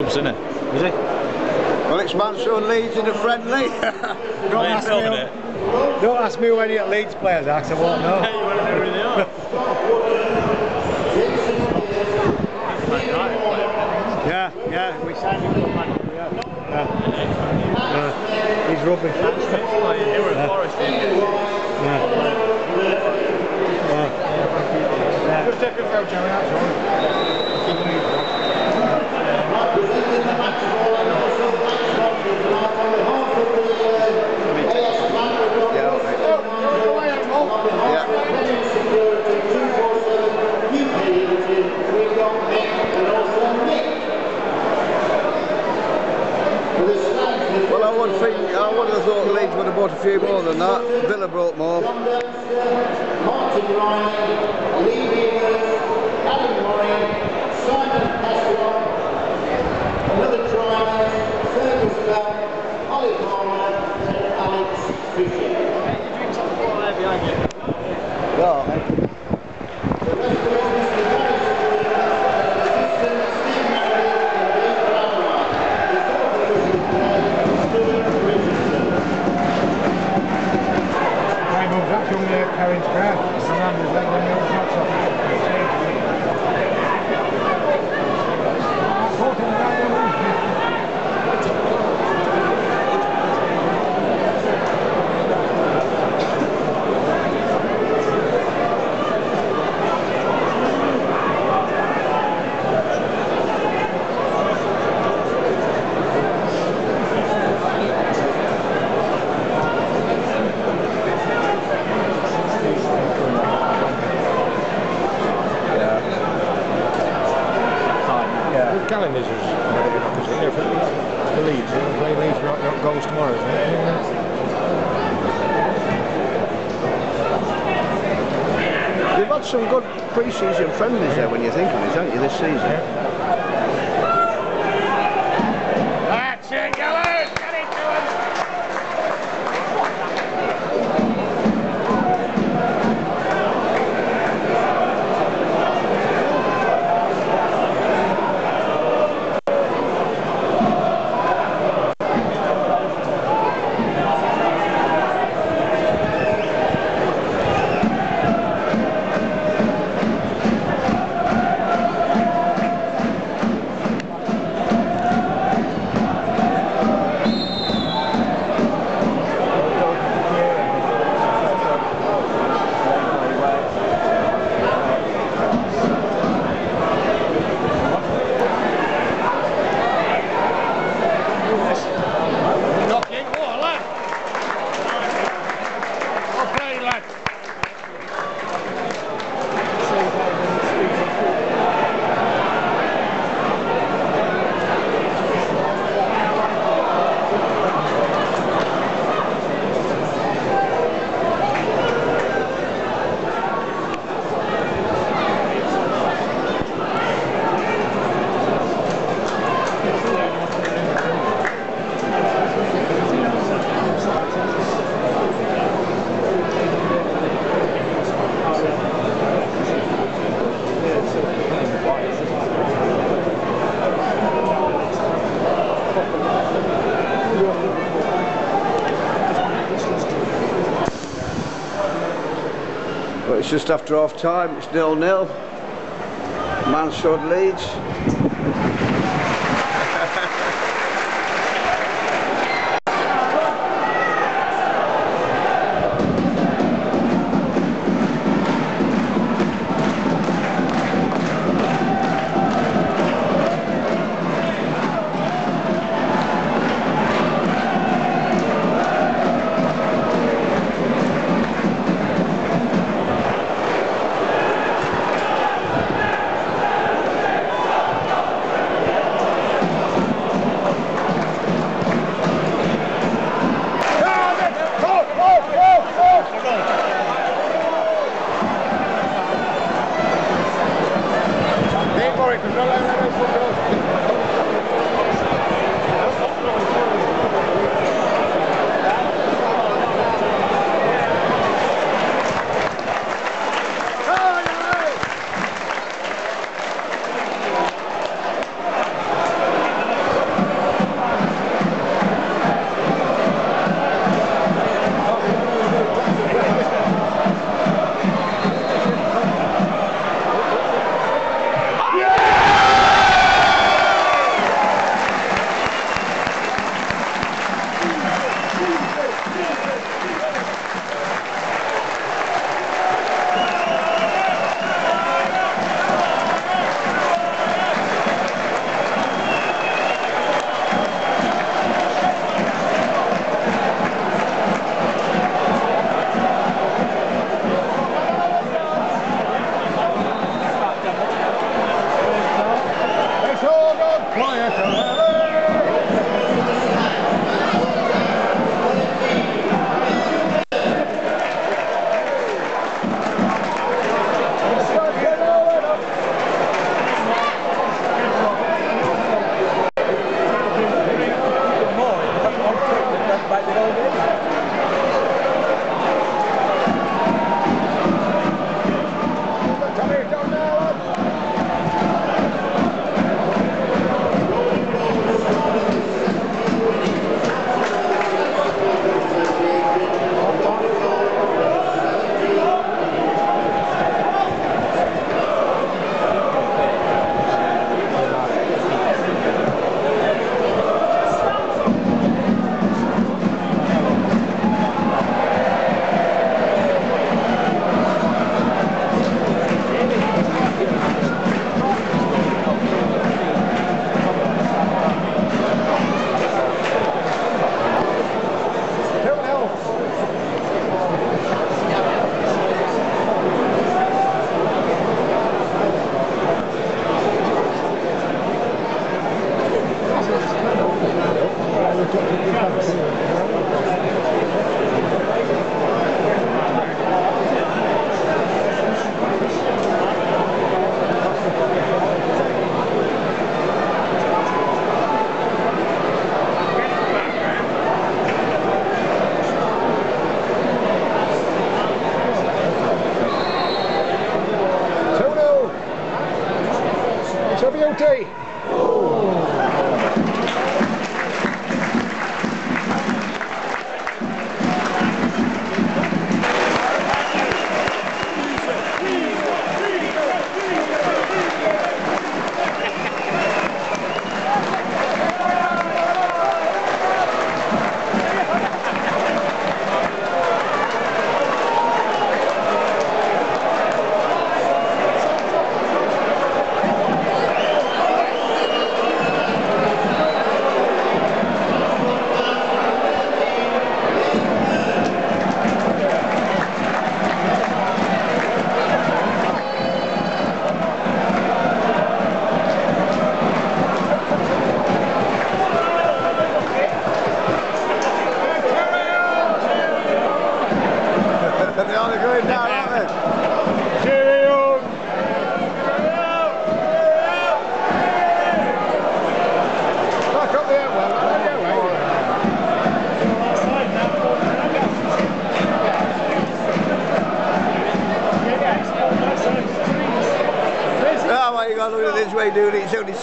isn't it? Is he? Well, it's Mansfield Leeds in a friendly. Don't ask, me, it. don't ask me who any of Leeds players are, 'cause I won't know. you want to know who they are? Yeah, yeah, we signed him from Man yeah. yeah. yeah. He's rubbish. They were at Forest in Yeah. Yeah. Just take a photo, Joey, that's all. yeah, okay. yeah. Well, I would think I thought Leeds would have bought a few more than that. Villa brought more. Another try. Yeah. My mum's actually only at Carring's Square. Fernandes for the Leeds. They'll play Leeds goals tomorrow, isn't it? They've had some good pre-season friendlies there when you think of it, don't you, this season? That's it's just after half time, it's nil nil. Mansfield Leeds. Thank you. Quiet. County.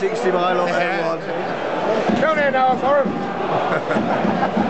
60 mile on that one. Now, Forrest.